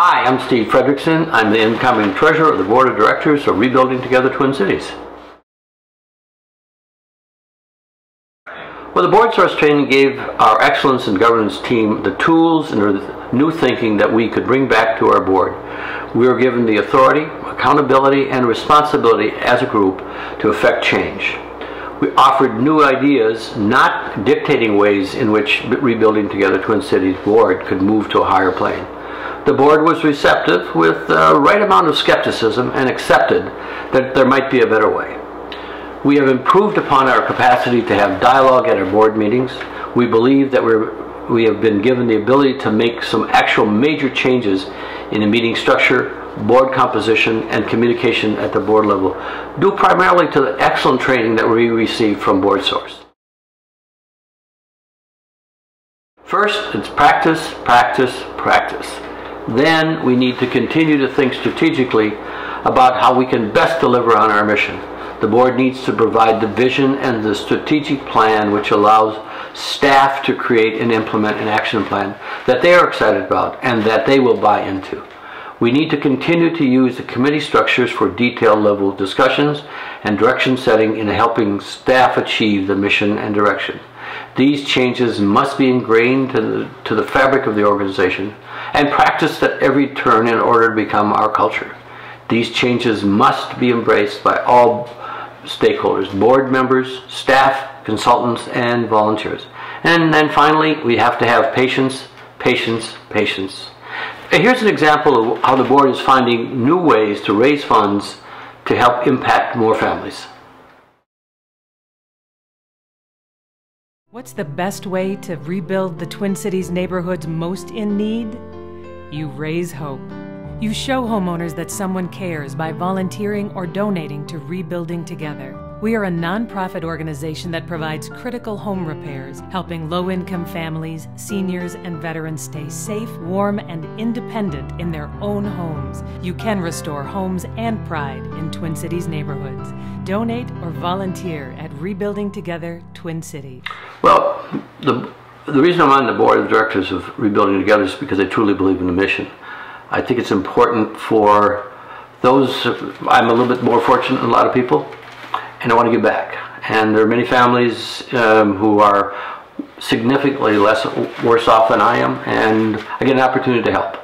Hi, I'm Steve Fredrickson. I'm the incoming treasurer of the board of directors of Rebuilding Together Twin Cities. Well, the BoardSource training gave our excellence in governance team the tools and the new thinking that we could bring back to our board. We were given the authority, accountability, and responsibility as a group to effect change. We offered new ideas, not dictating ways in which Rebuilding Together Twin Cities board could move to a higher plane. The board was receptive with the right amount of skepticism and accepted that there might be a better way. We have improved upon our capacity to have dialogue at our board meetings. We believe that we have been given the ability to make some actual major changes in the meeting structure, board composition, and communication at the board level, due primarily to the excellent training that we received from BoardSource. First, it's practice, practice, practice. Then we need to continue to think strategically about how we can best deliver on our mission. The board needs to provide the vision and the strategic plan which allows staff to create and implement an action plan that they are excited about and that they will buy into. We need to continue to use the committee structures for detailed level discussions and direction setting in helping staff achieve the mission and direction. These changes must be ingrained to the, to the fabric of the organization and practiced at every turn in order to become our culture. These changes must be embraced by all stakeholders, board members, staff, consultants, and volunteers. And then finally, we have to have patience, patience, patience. Here's an example of how the board is finding new ways to raise funds to help impact more families. What's the best way to rebuild the Twin Cities neighborhoods most in need? You raise hope. You show homeowners that someone cares by volunteering or donating to Rebuilding Together. We are a nonprofit organization that provides critical home repairs, helping low income families, seniors, and veterans stay safe, warm, and independent in their own homes. You can restore homes and pride in Twin Cities neighborhoods. Donate or volunteer at Rebuilding Together Twin Cities. Well, the, the reason I'm on the board of directors of Rebuilding Together is because I truly believe in the mission. I think it's important for those, I'm a little bit more fortunate than a lot of people, and I want to give back. And there are many families um, who are significantly less worse off than I am, and I get an opportunity to help.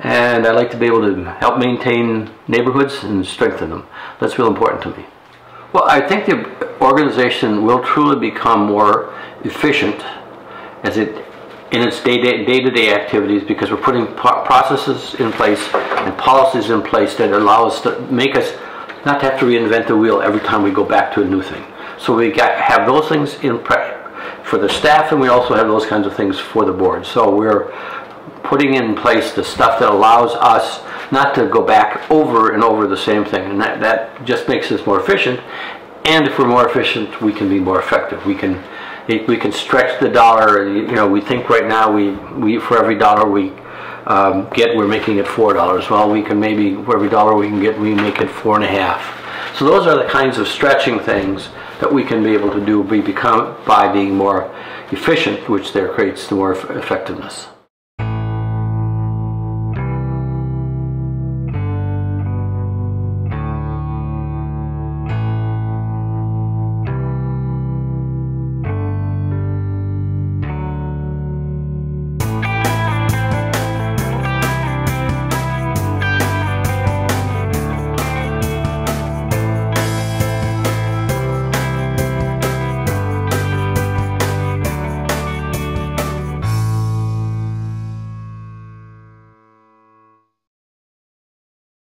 And I like to be able to help maintain neighborhoods and strengthen them. That's real important to me. Well, I think the organization will truly become more efficient as it in its day-to-day activities because we're putting processes in place and policies in place that allow us to make us not have to reinvent the wheel every time we go back to a new thing. So we got have those things in for the staff and we also have those kinds of things for the board. So we're putting in place the stuff that allows us not to go back over and over the same thing and that, that just makes us more efficient and if we're more efficient we can be more effective. We can we can stretch the dollar. You know, we think right now we, we for every dollar we um, get, we're making it four dollars. Well, we can maybe for every dollar we can get, we make it four and a half. So those are the kinds of stretching things that we can be able to do. We become by being more efficient, which there creates the more effectiveness.